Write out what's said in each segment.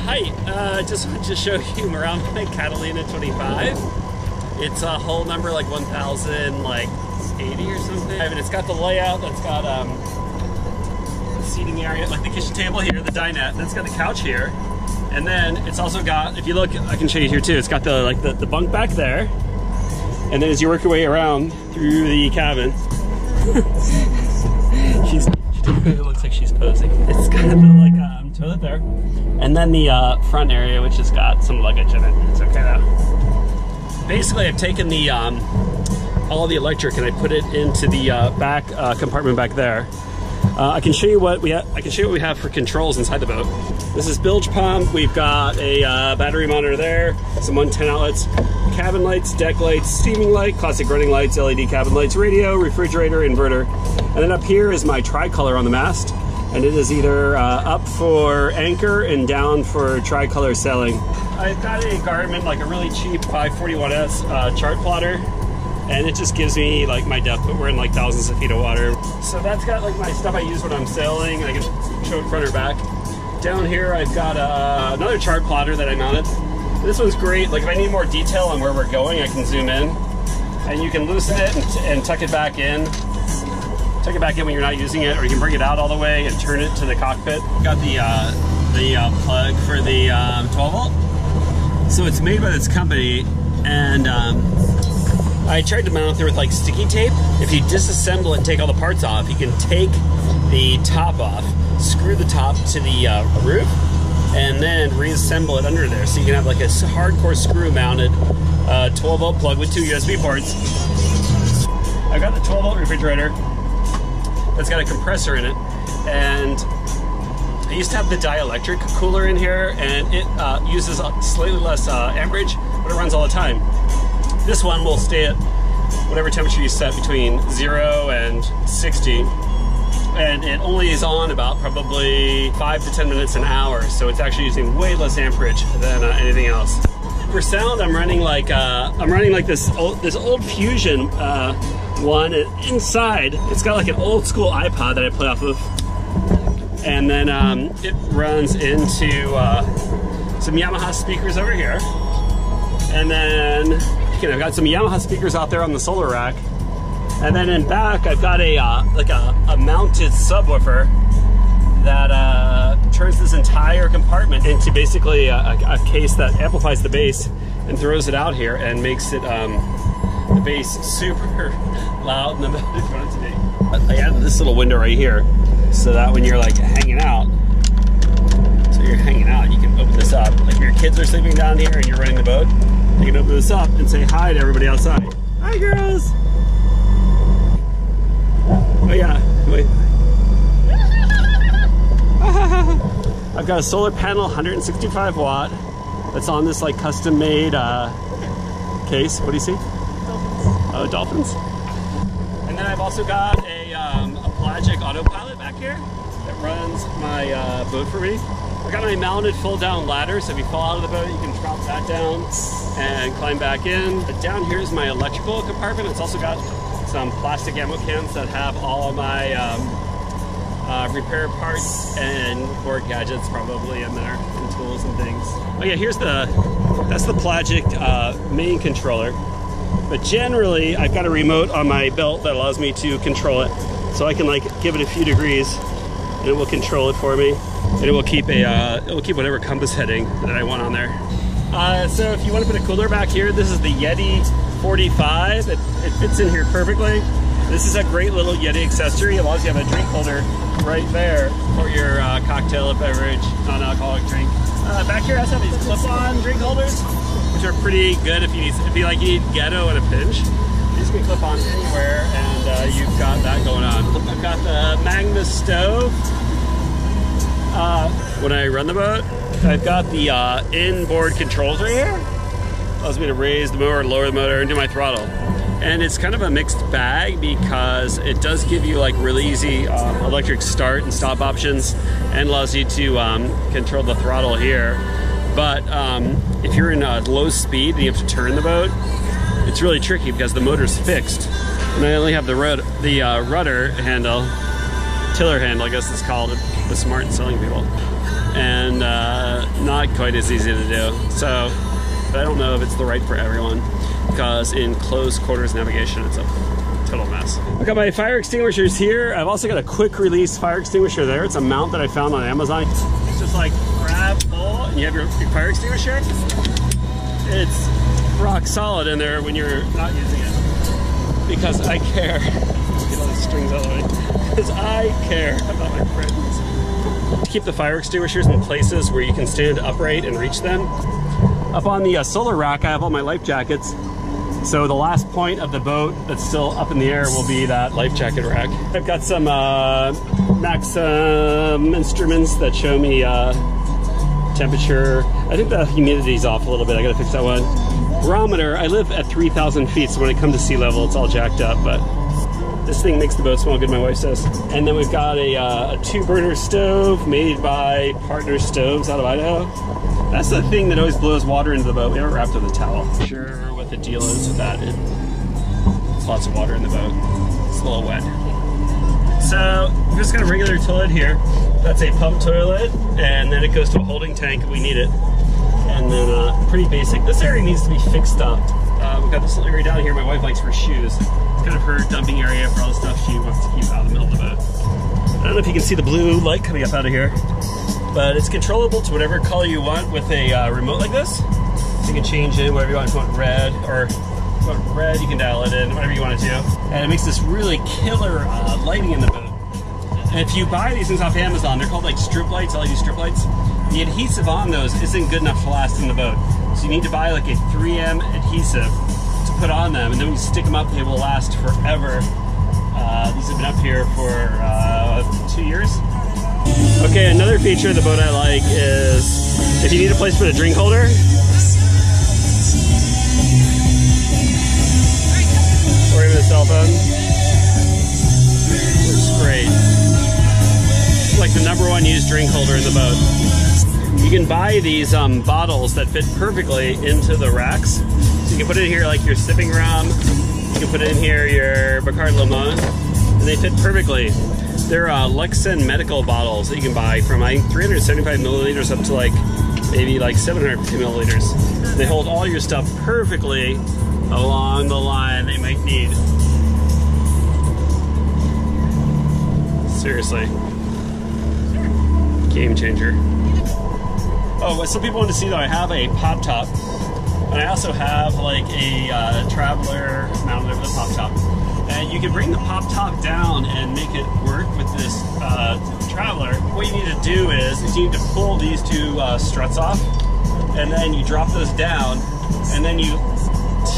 height, uh, just wanted to show you around my Catalina 25. It's a whole number like 1,000, like 80 or something. I mean, it's got the layout that's got um, the seating area, like the kitchen table here, the dinette. That's got the couch here, and then it's also got. If you look, I can show you here too. It's got the like the, the bunk back there, and then as you work your way around through the cabin. It looks like she's posing. It's got the like um, toilet there, and then the uh, front area, which has got some luggage in it. It's okay though. Basically, I've taken the um, all the electric and I put it into the uh, back uh, compartment back there. Uh, I can show you what we I can show you what we have for controls inside the boat. This is bilge pump. We've got a uh, battery monitor there, some 110 outlets, cabin lights, deck lights, steaming light, classic running lights, LED cabin lights, radio, refrigerator, inverter, and then up here is my tricolor on the mast, and it is either uh, up for anchor and down for tricolor sailing. I've got a Garmin, like a really cheap 541S uh, chart plotter and it just gives me like my depth, but we're in like thousands of feet of water. So that's got like my stuff I use when I'm sailing. I can show it front or back. Down here, I've got uh, another chart plotter that I mounted. This one's great. Like if I need more detail on where we're going, I can zoom in, and you can loosen it and, and tuck it back in. Tuck it back in when you're not using it, or you can bring it out all the way and turn it to the cockpit. Got the uh, the uh, plug for the um, 12 volt. So it's made by this company, and um, I tried to mount it with like sticky tape. If you disassemble it and take all the parts off, you can take the top off, screw the top to the uh, roof, and then reassemble it under there. So you can have like a hardcore screw mounted uh, 12 volt plug with two USB ports. I've got the 12 volt refrigerator that's got a compressor in it, and I used to have the dielectric cooler in here, and it uh, uses slightly less uh, amperage, but it runs all the time. This one will stay at whatever temperature you set between 0 and 60. And it only is on about probably 5 to 10 minutes an hour, so it's actually using way less amperage than uh, anything else. For sound, I'm running like uh, I'm running like this old, this old Fusion uh, one. Inside, it's got like an old school iPod that I play off of, and then um, it runs into uh, some Yamaha speakers over here, and then I've got some Yamaha speakers out there on the solar rack. And then in back, I've got a uh, like a, a, mounted subwoofer that uh, turns this entire compartment into basically a, a, case that amplifies the bass and throws it out here and makes it um, the bass super loud in the middle if you want. I added this little window right here so that when you're like hanging out, so you're hanging out, you can open this up. Like if your kids are sleeping down here and you're running the boat, you can open this up and say hi to everybody outside. Hi, girls. Oh yeah, wait. I've got a solar panel, 165 watt, that's on this like custom made uh, case. What do you see? Dolphins. Oh, dolphins. And then I've also got a, um, a Pelagic autopilot back here that runs my uh, boat for me. I got my mounted full down ladder, so if you fall out of the boat, you can drop that down and climb back in. But down here is my electrical compartment. It's also got some plastic ammo cans that have all of my um, uh, repair parts and board gadgets probably in there, and tools and things. Oh yeah, here's the, that's the Pelagic uh, main controller. But generally, I've got a remote on my belt that allows me to control it. So I can like give it a few degrees and it will control it for me. And it will keep a, uh, it will keep whatever compass heading that I want on there. Uh, so if you want to put a cooler back here, this is the Yeti 45. It, it fits in here perfectly. This is a great little Yeti accessory. It allows you to have a drink holder right there for your uh, cocktail, beverage, non-alcoholic drink. Uh, back here, I have these clip-on drink holders, which are pretty good if you need, if you like you need ghetto at a pinch. These can clip on anywhere, and uh, you've got that going on. I've got the Magma stove. Uh, when I run the boat, I've got the uh, inboard controls right here. Allows me to raise the motor, lower the motor, and do my throttle. And it's kind of a mixed bag because it does give you like really easy uh, electric start and stop options and allows you to um, control the throttle here. But um, if you're in a low speed and you have to turn the boat, it's really tricky because the motor's fixed. And I only have the, rud the uh, rudder handle, tiller handle I guess it's called, the smart selling people. and uh, not quite as easy to do. So I don't know if it's the right for everyone because in close quarters navigation, it's a total mess. I've got my fire extinguishers here. I've also got a quick release fire extinguisher there. It's a mount that I found on Amazon. It's just like grab, pull, and you have your, your fire extinguisher. It's rock solid in there when you're not using it because I care. Get all these strings out of the way. Because I care about my friends. Keep the fire extinguishers in places where you can stand upright and reach them. Up on the uh, solar rack, I have all my life jackets. So the last point of the boat that's still up in the air will be that life jacket rack. I've got some uh, Maxim instruments that show me uh, temperature. I think the humidity's off a little bit. I gotta fix that one. Barometer, I live at 3,000 feet, so when it comes to sea level, it's all jacked up, but this thing makes the boat smell good, my wife says. And then we've got a, uh, a two burner stove made by Partner Stoves out of Idaho. That's the thing that always blows water into the boat. We have it wrapped with a towel. Sure what the deal is with that. It, it's lots of water in the boat. It's a little wet. So I'm just got a regular toilet here. That's a pump toilet, and then it goes to a holding tank if we need it. And then uh, pretty basic. This area needs to be fixed up. Uh, we've got this little area down here my wife likes for shoes. Kind of her dumping area for all the stuff she wants to keep out of the middle of the boat. I don't know if you can see the blue light coming up out of here, but it's controllable to whatever color you want with a uh, remote like this. So you can change it whatever you want. If you want red or you want red, you can dial it in, whatever you want to. And it makes this really killer uh, lighting in the boat. And if you buy these things off Amazon, they're called like strip lights, LED strip lights. The adhesive on those isn't good enough to last in the boat. So you need to buy like a 3M adhesive put on them, and then you stick them up, they will last forever. Uh, these have been up here for uh, two years. Okay, another feature of the boat I like is if you need a place put a drink holder, or even a cell phone, works great. It's like the number one used drink holder in the boat. You can buy these um, bottles that fit perfectly into the racks. You can put it in here like your sipping rum. You can put it in here your Bacardi Limon, and they fit perfectly. They're uh, medical bottles that you can buy from I think 375 milliliters up to like maybe like 750 milliliters. They hold all your stuff perfectly along the line they might need. Seriously. Game changer. Oh, what some people want to see though, I have a pop top. I also have like a uh, traveler mounted over the pop top. And you can bring the pop top down and make it work with this uh, traveler. What you need to do is, is you need to pull these two uh, struts off and then you drop those down and then you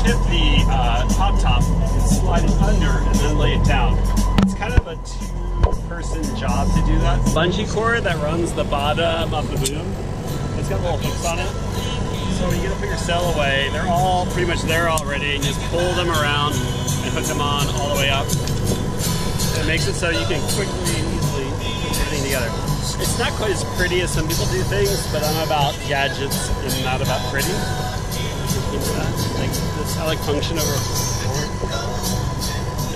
tip the uh, pop top and slide it under and then lay it down. It's kind of a two person job to do that. Bungee cord that runs the bottom of the boom. It's got little hooks on it. So you get put your sail away, they're all pretty much there already. And you just pull them around and hook them on all the way up. It makes it so you can quickly and easily put everything together. It's not quite as pretty as some people do things, but I'm about gadgets and not about pretty. Like this, I like function over form,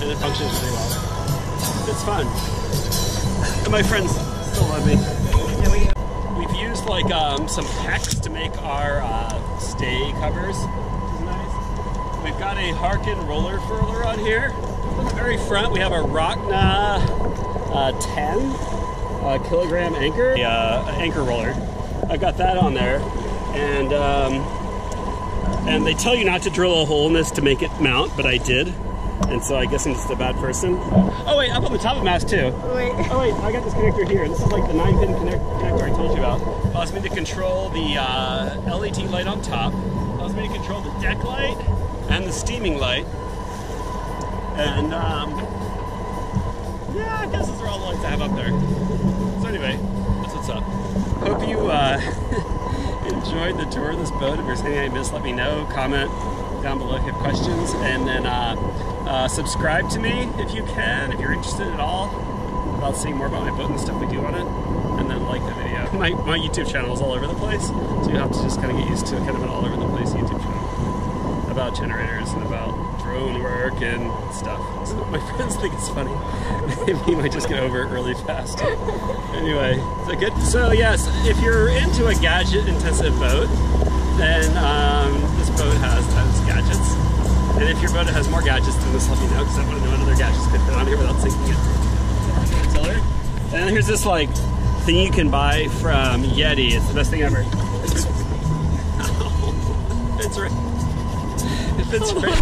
and it functions really well. It's fun. And my friends still love me. Like um, some hex to make our uh, stay covers, nice. We've got a Harken roller furler on here. On the very front, we have a Rockna uh, 10 uh, kilogram anchor, uh, anchor roller. I've got that on there, and um, and they tell you not to drill a hole in this to make it mount, but I did. And so I guess I'm just a bad person. Oh wait, up on the top of the mast too. Wait. Oh wait, I got this connector here. This is like the nine pin connect connector I told you about. Allows me to control the uh, LED light on top. Allows me to control the deck light and the steaming light. And um, yeah, I guess those are all the lights I have up there. So anyway, that's what's up. Hope you uh, enjoyed the tour of this boat. If there's anything I missed, let me know. Comment down below if you have questions. And then uh, uh, subscribe to me if you can, if you're interested at all about seeing more about my boat and stuff we do on it. And then like the video. My, my YouTube channel is all over the place, so you have to just kind of get used to kind of an all over the place YouTube channel about generators and about drone work and stuff. So my friends think it's funny. Maybe might just get over it really fast. anyway, so good. So yes, if you're into a gadget-intensive boat, then um, this boat has those gadgets. And if your boat has more gadgets than this, let me know because I want to know what other gadgets could fit on here without sinking it. And here's this like thing you can buy from Yeti. It's the best thing ever. It's right. It fits right